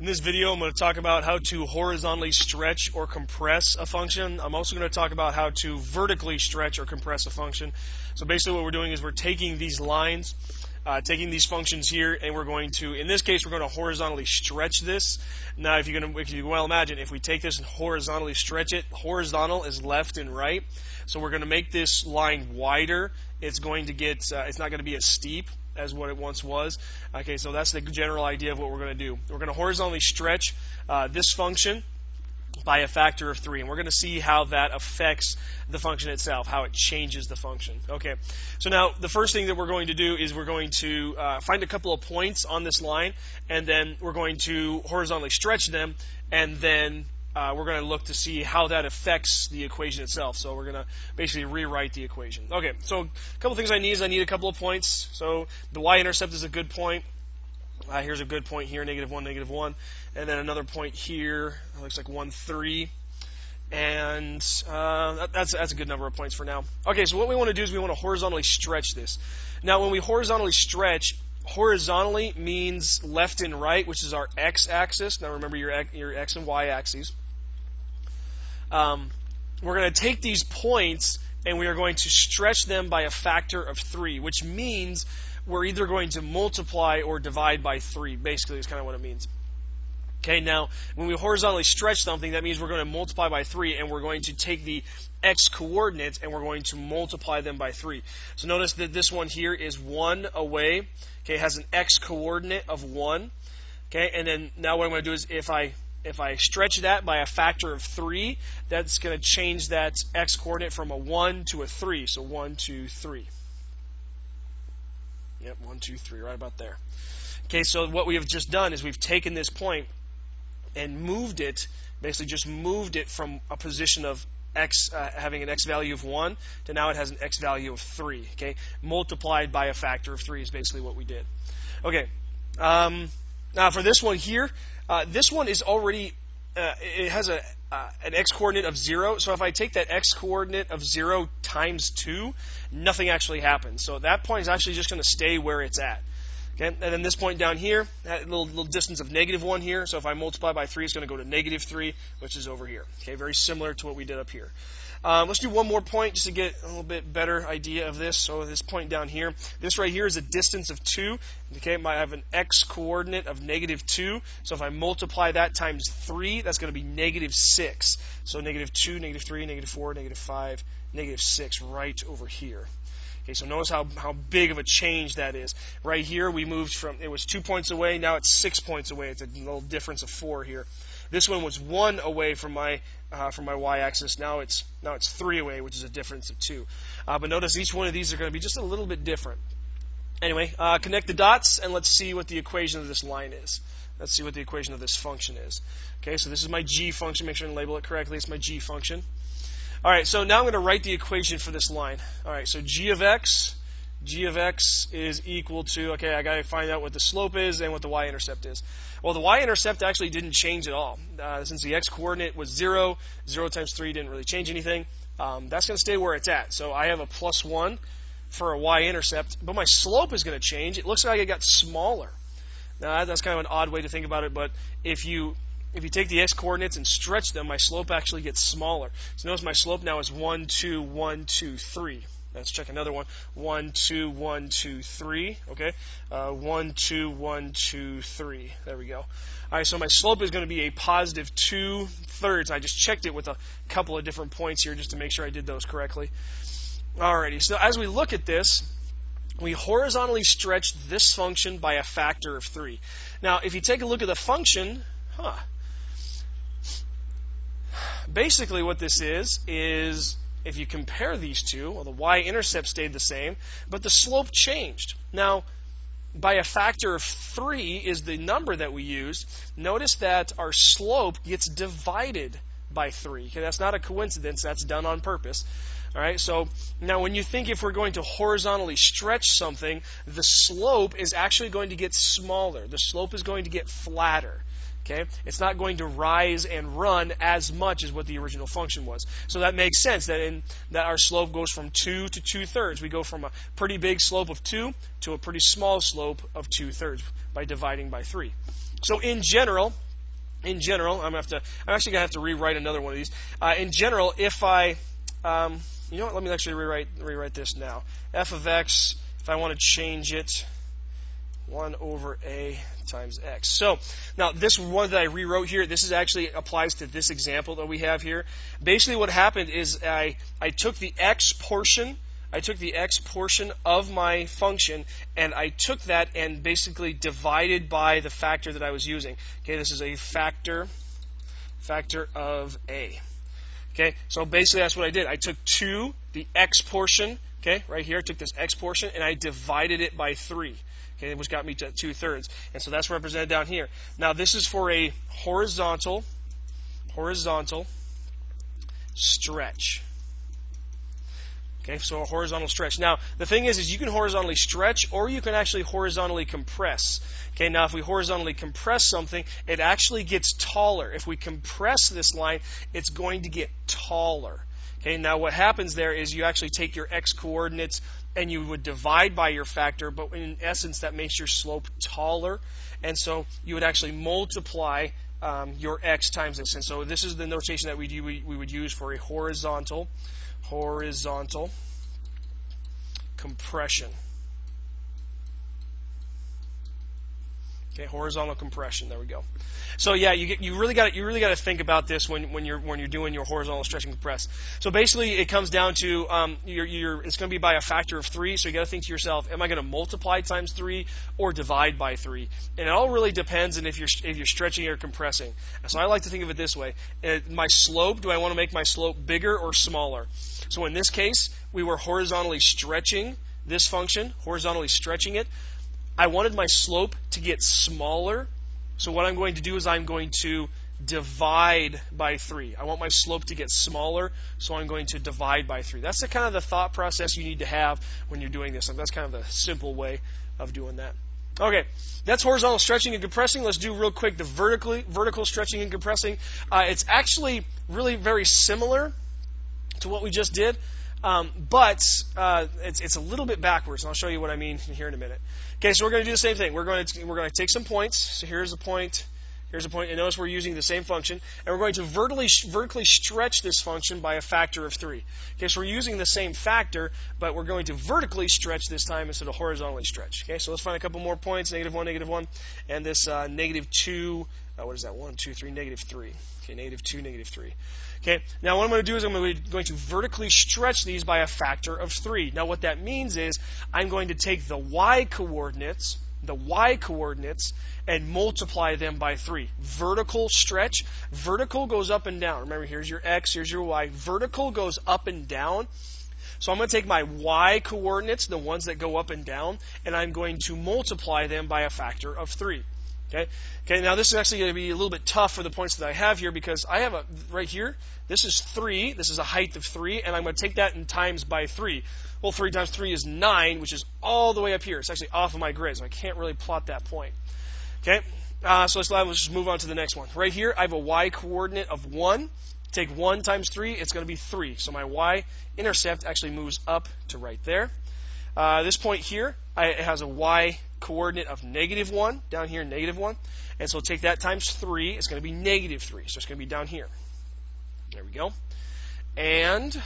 In this video, I'm going to talk about how to horizontally stretch or compress a function. I'm also going to talk about how to vertically stretch or compress a function. So basically what we're doing is we're taking these lines, uh, taking these functions here, and we're going to, in this case, we're going to horizontally stretch this. Now, if you can, if you well imagine, if we take this and horizontally stretch it, horizontal is left and right. So we're going to make this line wider. It's going to get, uh, it's not going to be as steep as what it once was. Okay, so that's the general idea of what we're going to do. We're going to horizontally stretch uh, this function by a factor of 3. And we're going to see how that affects the function itself, how it changes the function. Okay, so now the first thing that we're going to do is we're going to uh, find a couple of points on this line, and then we're going to horizontally stretch them, and then uh, we're going to look to see how that affects the equation itself. So we're going to basically rewrite the equation. Okay, so a couple things I need is I need a couple of points. So the y-intercept is a good point. Uh, here's a good point here, negative 1, negative 1. And then another point here, looks like 1, 3. And uh, that, that's, that's a good number of points for now. Okay, so what we want to do is we want to horizontally stretch this. Now, when we horizontally stretch, horizontally means left and right, which is our x-axis. Now remember your your x and y axes. Um, we're going to take these points and we are going to stretch them by a factor of 3, which means we're either going to multiply or divide by 3. Basically, is kind of what it means. Okay, now when we horizontally stretch something, that means we're going to multiply by 3 and we're going to take the x coordinates and we're going to multiply them by 3. So notice that this one here is 1 away. Okay, has an x coordinate of 1. Okay, and then now what I'm going to do is if I if I stretch that by a factor of 3, that's going to change that x coordinate from a 1 to a 3. So 1, 2, 3. Yep, 1, 2, 3, right about there. Okay, so what we have just done is we've taken this point and moved it, basically just moved it from a position of x uh, having an x value of 1 to now it has an x value of 3. Okay, multiplied by a factor of 3 is basically what we did. Okay, um, now for this one here, uh, this one is already uh, it has a uh, an x coordinate of 0. So if I take that x coordinate of 0 times 2, nothing actually happens. So that point is actually just going to stay where it's at. Okay, and then this point down here, that little, little distance of negative 1 here. So if I multiply by 3, it's going to go to negative 3, which is over here. Okay, very similar to what we did up here. Um, let's do one more point just to get a little bit better idea of this. So this point down here, this right here is a distance of 2. Okay, I have an x coordinate of negative 2. So if I multiply that times 3, that's going to be negative 6. So negative 2, negative 3, negative 4, negative 5, negative 6 right over here. Okay, so notice how, how big of a change that is. Right here, we moved from, it was two points away, now it's six points away. It's a little difference of four here. This one was one away from my uh, from my y-axis. Now it's now it's three away, which is a difference of two. Uh, but notice each one of these are going to be just a little bit different. Anyway, uh, connect the dots and let's see what the equation of this line is. Let's see what the equation of this function is. Okay, so this is my g function. Make sure and label it correctly. It's my g function. All right, so now I'm going to write the equation for this line. All right, so g of x, g of x is equal to, okay, I got to find out what the slope is and what the y-intercept is. Well, the y-intercept actually didn't change at all. Uh, since the x-coordinate was 0, 0 times 3 didn't really change anything. Um, that's going to stay where it's at. So I have a plus 1 for a y-intercept, but my slope is going to change. It looks like it got smaller. Now, that's kind of an odd way to think about it, but if you if you take the x coordinates and stretch them, my slope actually gets smaller. So notice my slope now is 1, 2, 1, 2, 3. Let's check another one. 1, 2, 1, 2, 3. Okay. Uh, 1, 2, 1, 2, 3. There we go. All right, so my slope is going to be a positive 2 thirds. I just checked it with a couple of different points here just to make sure I did those correctly. Alrighty, so as we look at this, we horizontally stretch this function by a factor of 3. Now, if you take a look at the function, huh, basically what this is, is if you compare these two, well, the y-intercept stayed the same, but the slope changed. Now, by a factor of 3 is the number that we used. Notice that our slope gets divided by 3. Okay, that's not a coincidence. That's done on purpose. All right, so now when you think if we're going to horizontally stretch something, the slope is actually going to get smaller. The slope is going to get flatter. Okay? It's not going to rise and run as much as what the original function was. So that makes sense that in that our slope goes from two to two thirds. We go from a pretty big slope of two to a pretty small slope of two thirds by dividing by three. So in general, in general, I'm gonna have to. I'm actually gonna have to rewrite another one of these. Uh, in general, if I, um, you know what? Let me actually rewrite rewrite this now. f of x. If I want to change it, one over a times x. So now this one that I rewrote here, this is actually applies to this example that we have here. Basically, what happened is I I took the x portion I took the x portion of my function and I took that and basically divided by the factor that I was using. Okay, this is a factor factor of a. Okay, so basically that's what I did. I took 2, the x portion, okay, right here, I took this x portion and I divided it by 3. Okay, which got me to 2 thirds. And so that's represented down here. Now this is for a horizontal horizontal stretch. Okay, so a horizontal stretch. Now, the thing is, is you can horizontally stretch or you can actually horizontally compress. Okay, now if we horizontally compress something, it actually gets taller. If we compress this line, it's going to get taller. Okay, now what happens there is you actually take your x coordinates and you would divide by your factor, but in essence, that makes your slope taller. And so you would actually multiply um, your x times this. And so this is the notation that we, do, we, we would use for a horizontal horizontal compression. Okay, horizontal compression. There we go. So yeah, you get, you really got you really got to think about this when, when you're when you're doing your horizontal stretch and compress. So basically, it comes down to um, you're, it's going to be by a factor of three. So you got to think to yourself, am I going to multiply times three or divide by three? And it all really depends on if you're if you're stretching or compressing. So I like to think of it this way: uh, my slope. Do I want to make my slope bigger or smaller? So in this case, we were horizontally stretching this function, horizontally stretching it. I wanted my slope to get smaller. So what I'm going to do is I'm going to divide by 3. I want my slope to get smaller, so I'm going to divide by 3. That's the kind of the thought process you need to have when you're doing this. And that's kind of the simple way of doing that. Okay, that's horizontal stretching and compressing. Let's do real quick the vertically vertical stretching and compressing. Uh, it's actually really very similar to what we just did. Um, but uh, it's, it's a little bit backwards, and I'll show you what I mean here in a minute. Okay, so we're going to do the same thing. We're going to we're going to take some points. So here's a point. Here's a point, and notice we're using the same function, and we're going to vertically vertically stretch this function by a factor of three. Okay, so we're using the same factor, but we're going to vertically stretch this time instead of horizontally stretch. Okay, so let's find a couple more points: negative one, negative one, and this uh, negative two. Uh, what is that? One, two, three, negative three. Okay, negative two, negative three. Okay, now what I'm going to do is I'm going to vertically stretch these by a factor of 3. Now what that means is I'm going to take the y coordinates, the y coordinates, and multiply them by 3. Vertical stretch, vertical goes up and down. Remember, here's your x, here's your y. Vertical goes up and down. So I'm going to take my y coordinates, the ones that go up and down, and I'm going to multiply them by a factor of 3. Okay. Okay. Now this is actually going to be a little bit tough for the points that I have here because I have a right here. This is three. This is a height of three, and I'm going to take that in times by three. Well, three times three is nine, which is all the way up here. It's actually off of my grid, so I can't really plot that point. Okay. Uh, so let's, just move on to the next one. Right here, I have a y coordinate of one. Take one times three, it's going to be three. So my y intercept actually moves up to right there. Uh, this point here, I, it has a y coordinate of negative 1, down here, negative 1. And so take that times 3, it's going to be negative 3. So it's going to be down here. There we go. And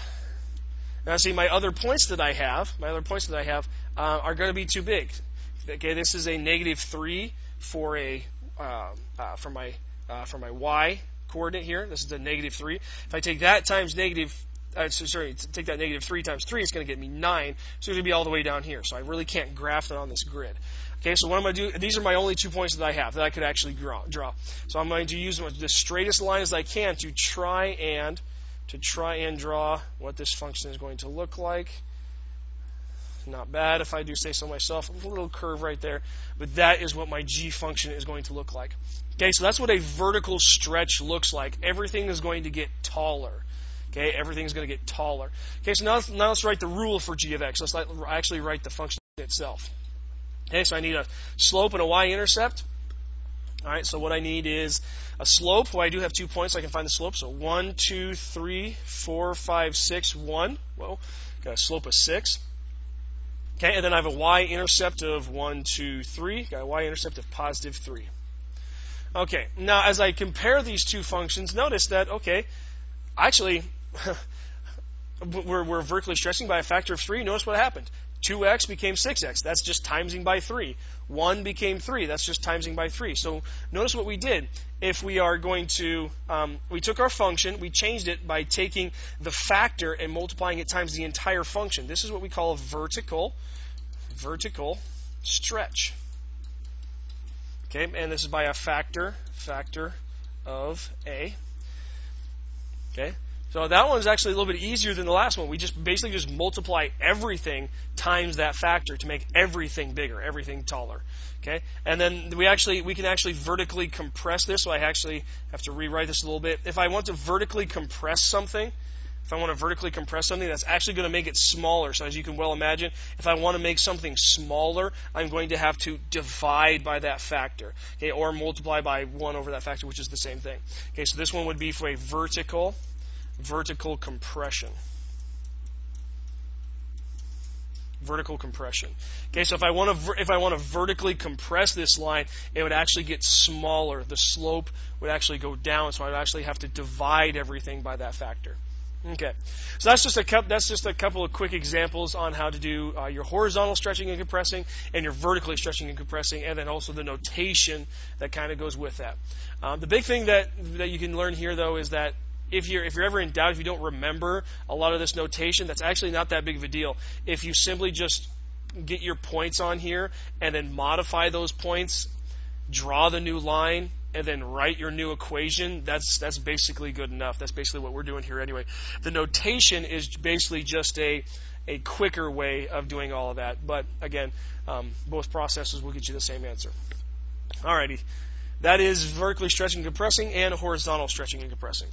now see, my other points that I have, my other points that I have, uh, are going to be too big. Okay, this is a negative 3 for a uh, uh, for my uh, for my y coordinate here. This is a negative 3. If I take that times negative uh, so sorry, take that negative 3 times 3, it's going to get me 9. So it's going to be all the way down here. So I really can't graph it on this grid. Okay, so what I'm going to do, these are my only two points that I have that I could actually draw. draw. So I'm going to use the straightest line as I can to try and to try and draw what this function is going to look like. Not bad if I do say so myself. A little curve right there. But that is what my g function is going to look like. Okay, so that's what a vertical stretch looks like. Everything is going to get taller. Okay, everything's going to get taller. Okay, so now, now let's write the rule for g of x. Let's actually write the function itself. Okay, so I need a slope and a y-intercept. All right, so what I need is a slope. Well, I do have two points. I can find the slope. So 1, 2, 3, 4, 5, 6, 1. Well, got a slope of 6. Okay, and then I have a y-intercept of 1, 2, 3. Got a y-intercept of positive 3. Okay, now as I compare these two functions, notice that, okay, actually, we're, we're vertically stretching by a factor of 3. Notice what happened. 2x became 6x. That's just timesing by 3. 1 became 3. That's just timesing by 3. So notice what we did. If we are going to, um, we took our function, we changed it by taking the factor and multiplying it times the entire function. This is what we call a vertical, vertical stretch. Okay, and this is by a factor, factor of a. Okay, so that one's actually a little bit easier than the last one. We just basically just multiply everything times that factor to make everything bigger, everything taller. Okay? And then we actually we can actually vertically compress this. So I actually have to rewrite this a little bit. If I want to vertically compress something, if I want to vertically compress something, that's actually going to make it smaller. So as you can well imagine, if I want to make something smaller, I'm going to have to divide by that factor, okay, or multiply by one over that factor, which is the same thing. Okay, so this one would be for a vertical vertical compression. Vertical compression. Okay, so if I want to if I want to vertically compress this line, it would actually get smaller. The slope would actually go down, so I'd actually have to divide everything by that factor. Okay, so that's just a couple, that's just a couple of quick examples on how to do uh, your horizontal stretching and compressing, and your vertically stretching and compressing, and then also the notation that kind of goes with that. Um, the big thing that that you can learn here, though, is that if you're if you're ever in doubt, if you don't remember a lot of this notation, that's actually not that big of a deal. If you simply just get your points on here and then modify those points, draw the new line, and then write your new equation, that's that's basically good enough. That's basically what we're doing here anyway. The notation is basically just a a quicker way of doing all of that. But again, um, both processes will get you the same answer. Alrighty. That is vertically stretching and compressing and horizontal stretching and compressing.